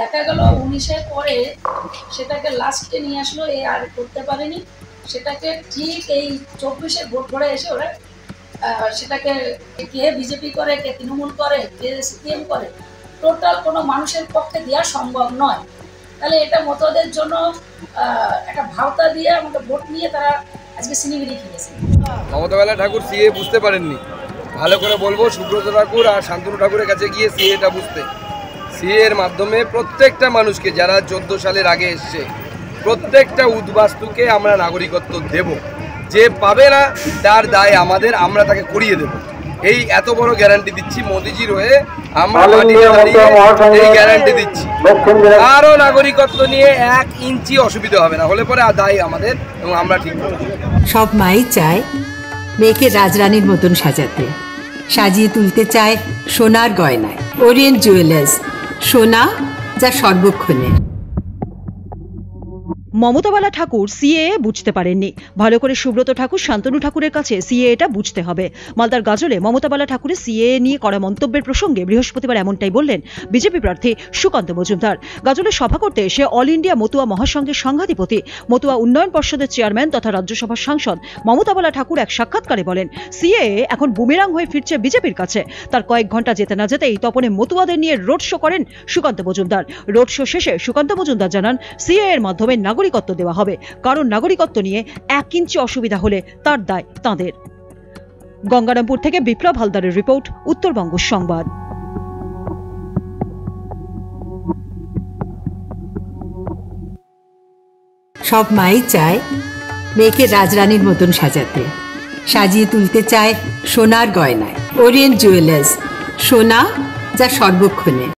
দেখা গেল উনিশের পরে সেটাকে লাস্টে নিয়ে আসলো, এ আর করতে পারেনি। সেটাকে ঠিক এই চব্বিশের ভোট করে এসে ওরা সেটাকে কে বিজেপি করে, কে তৃণমূল করে, কে সিপিএম করে, টোটাল কোনো মানুষের পক্ষে দেওয়া সম্ভব নয়। তাহলে এটা মতদের জন্য একটা ভাওতা দিয়ে আমাকে ভোট নিয়ে তারা আজকে সিনিগিরি খেয়েছে মমতাবেলা ঠাকুর সিএ বুঝতে পারেননি। ভালো করে বলব, সুব্রত ঠাকুর আর শান্তনু ঠাকুরের কাছে গিয়ে সিএটা বুঝতে। সিএ এর মাধ্যমে প্রত্যেকটা মানুষকে যারা চোদ্দ সালের আগে এসছে প্রত্যেকটা উদ্বাস্তুকে আমরা নাগরিকত্ব দেব। যে পাবে না তার দায় আমাদের আমরা তাকে করিয়ে দেব। এই এত বড় গ্যারান্টি দিচ্ছি মোদিজির হয়ে আমরা এই গ্যারান্টি দিচ্ছি। আরও নাগরিকত্ব নিয়ে এক ইঞ্চি অসুবিধা হবে না হলে পরে আর দায় আমাদের এবং আমরা ঠিক করব। সব মাই চায় মেয়েকে রাজরানীর মতন সাজাতে সাজিয়ে তুলতে চায় সোনার গয়নায়। ওরিয়েন্ট জুয়েলার্স সোনা যা সর্বক্ষণের মমতাবালা ঠাকুর সিএ বুঝতে পারেননি। ভালো করে সুব্রত ঠাকুর, শান্তনু ঠাকুরের কাছে সিএ এটা বুঝতে হবে। মালদার গাজলে মমতাবালা ঠাকুরের সিএ নিয়ে করা মন্তব্যের প্রসঙ্গে বৃহস্পতিবার এমনটাই বললেন বিজেপি প্রার্থী সুকান্ত মজুমদার। গাজলে সভা করতে এসে অল ইন্ডিয়া মতুয়া মহাসংঘের সংঘাধিপতি মতুয়া উন্নয়ন পর্ষদের চেয়ারম্যান তথা রাজ্যসভার সাংসদ মমতাবালা ঠাকুর এক সাক্ষাৎকারে বলেন, সিএ এখন বুমেরাং হয়ে ফিরছে বিজেপির কাছে। তার কয়েক ঘণ্টা যেতে না যেতেই তপনে মতুয়াদের নিয়ে রোড শো করেন সুকান্ত মজুমদার। রোড শো শেষে সুকান্ত মজুমদার জানান, সিএ এর মাধ্যমে নাগরিকত্ব দেওয়া হবে। কারণ নাগরিকত্ব নিয়ে এক ইঞ্চি অসুবিধা হলে তার দায় তাঁদের। গঙ্গারামপুর থেকে বিপ্লব হালদারের রিপোর্ট, উত্তরবঙ্গ সংবাদ। সব মাই চায় মেয়েকে রাজরানীর মতন সাজাতে। সাজিয়ে তুলতে চায় সোনার গয়নায়। ওরিয়েন্ট জুয়েলার্স, সোনা যা সর্বক্ষণের